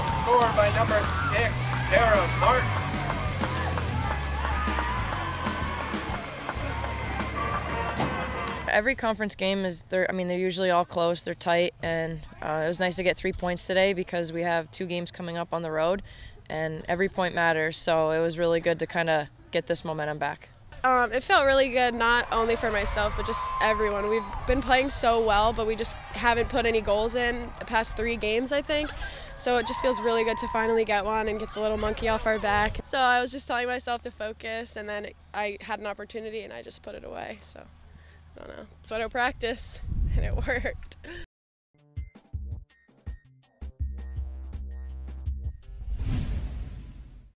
scored by number six, Sarah Martin. Every conference game is they're I mean they're usually all close, they're tight, and uh, it was nice to get three points today because we have two games coming up on the road, and every point matters. So it was really good to kind of get this momentum back. Um, it felt really good, not only for myself, but just everyone. We've been playing so well, but we just haven't put any goals in the past three games, I think. So it just feels really good to finally get one and get the little monkey off our back. So I was just telling myself to focus, and then I had an opportunity and I just put it away. So I don't know. That's what I practice, and it worked.